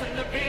from the